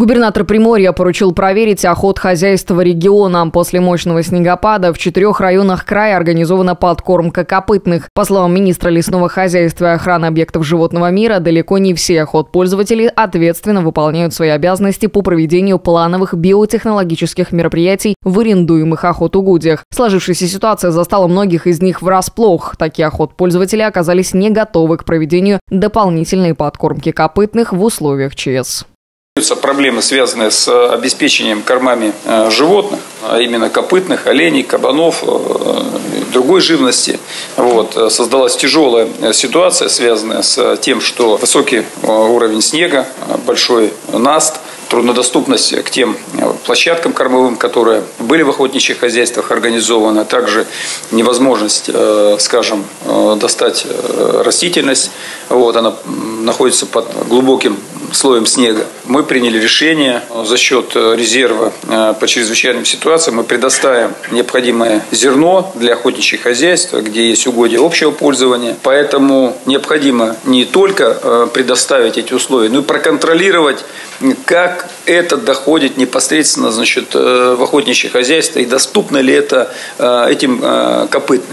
Губернатор Приморья поручил проверить охот хозяйства региона. После мощного снегопада в четырех районах края организована подкормка копытных. По словам министра лесного хозяйства и охраны объектов животного мира, далеко не все охотпользователи ответственно выполняют свои обязанности по проведению плановых биотехнологических мероприятий в арендуемых охотугодиях. Сложившаяся ситуация застала многих из них врасплох. Такие охотпользователи оказались не готовы к проведению дополнительной подкормки копытных в условиях ЧС. Проблемы, связанные с э, обеспечением кормами э, животных, а именно копытных, оленей, кабанов, э, другой живности. Вот. Создалась тяжелая ситуация, связанная с тем, что высокий уровень снега, большой наст – труднодоступность к тем площадкам кормовым, которые были в охотничьих хозяйствах организованы, а также невозможность, скажем, достать растительность. Вот, она находится под глубоким слоем снега. Мы приняли решение за счет резерва по чрезвычайным ситуациям. Мы предоставим необходимое зерно для охотничьих хозяйств, где есть угодья общего пользования. Поэтому необходимо не только предоставить эти условия, но и проконтролировать, как это доходит непосредственно значит, э, в охотничье хозяйство и доступно ли это э, этим э, копытным.